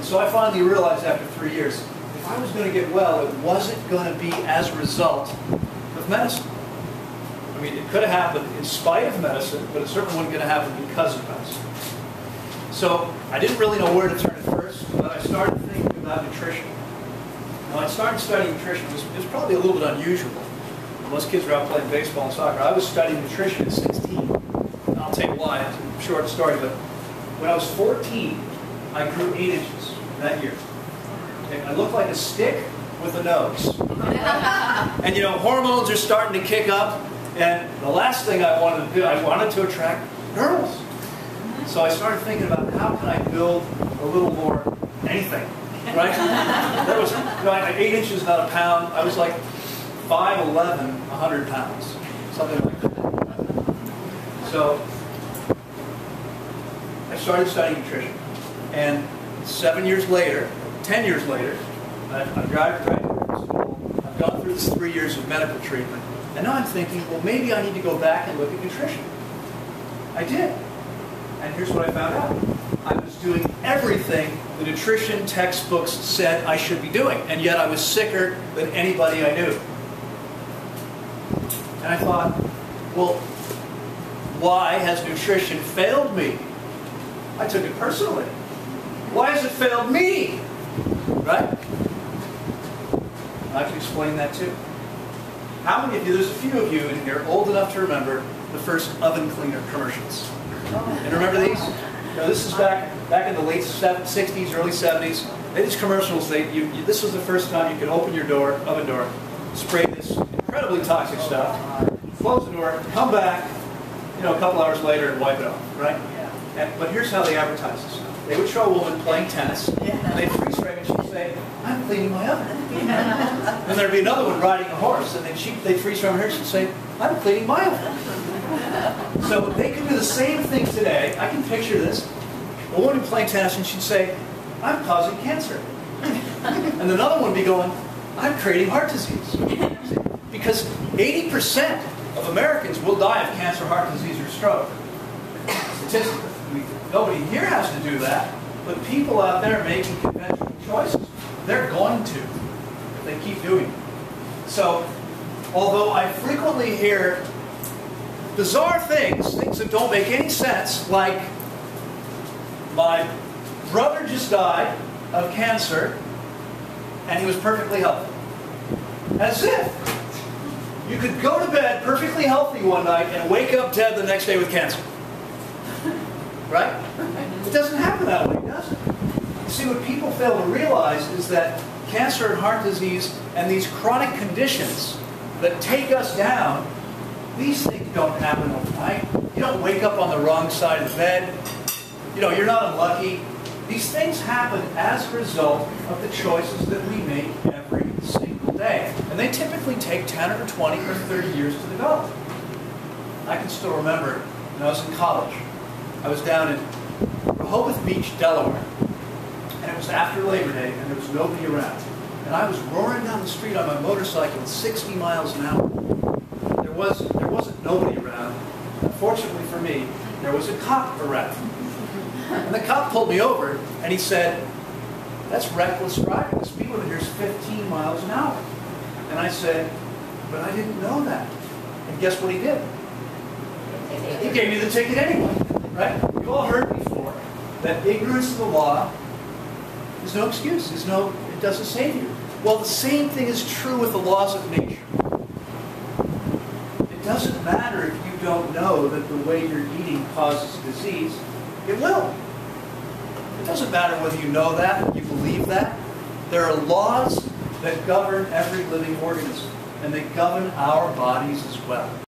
And so I finally realized after three years, if I was going to get well, it wasn't going to be as a result of medicine. I mean, it could have happened in spite of medicine, but it certainly wasn't going to happen because of medicine. So I didn't really know where to turn at first, but I started thinking about nutrition. Now, I started studying nutrition. It was, it was probably a little bit unusual. Most kids were out playing baseball and soccer. I was studying nutrition at 16. I'll tell you why. It's a short story, but when I was 14, I grew 8 inches that year. Okay, I looked like a stick with a nose. and you know, hormones are starting to kick up, and the last thing I wanted to do, I wanted to attract girls. So I started thinking about how can I build a little more anything, right? that was, you know, eight inches, not a pound. I was like 5'11", 100 pounds, something like that. So I started studying nutrition. And seven years later, 10 years later, I've, I've graduated from school. I've gone through this three years of medical treatment. And now I'm thinking, well, maybe I need to go back and look at nutrition. I did. And here's what I found out. I was doing everything the nutrition textbooks said I should be doing, and yet I was sicker than anybody I knew. And I thought, well, why has nutrition failed me? I took it personally. Why has it failed me? Right? I can explain that too. How many of you, there's a few of you in here old enough to remember the first oven cleaner commercials. And remember these? Know, this is back back in the late 60s, early 70s. They these commercials. They you, you, this was the first time you could open your door, oven door, spray this incredibly toxic stuff, close the door, come back, you know, a couple hours later and wipe it off, right? And, but here's how they advertise this. They would show a woman playing tennis, and they'd freeze frame and she'd say, "I'm cleaning my oven." and there'd be another one riding a horse, and then she, they'd freeze frame her, and she'd say, "I'm cleaning my oven." so they could do the same thing today. I can picture this. A woman playing tennis, and she'd say, "I'm causing cancer," and another one would be going, "I'm creating heart disease," because 80% of Americans will die of cancer, heart disease, or stroke. Statistically. Nobody here has to do that, but people out there making conventional choices, they're going to if they keep doing it. So, although I frequently hear bizarre things, things that don't make any sense, like my brother just died of cancer and he was perfectly healthy. As if you could go to bed perfectly healthy one night and wake up dead the next day with cancer. Right? It doesn't happen that way, does it? See, what people fail to realize is that cancer and heart disease and these chronic conditions that take us down, these things don't happen overnight. You don't wake up on the wrong side of the bed. You know, you're not unlucky. These things happen as a result of the choices that we make every single day. And they typically take 10 or 20 or 30 years to develop. I can still remember when I was in college. I was down in Rehoboth Beach, Delaware. And it was after Labor Day, and there was nobody around. And I was roaring down the street on my motorcycle at 60 miles an hour. There, was, there wasn't nobody around. Fortunately for me, there was a cop around. And the cop pulled me over, and he said, that's reckless driving. The speed limit here is 15 miles an hour. And I said, but I didn't know that. And guess what he did? He gave me the ticket anyway. Right? You've all heard before that ignorance of the law is no excuse. Is no, it doesn't save you. Well, the same thing is true with the laws of nature. It doesn't matter if you don't know that the way you're eating causes disease. It will. It doesn't matter whether you know that, you believe that. There are laws that govern every living organism, and they govern our bodies as well.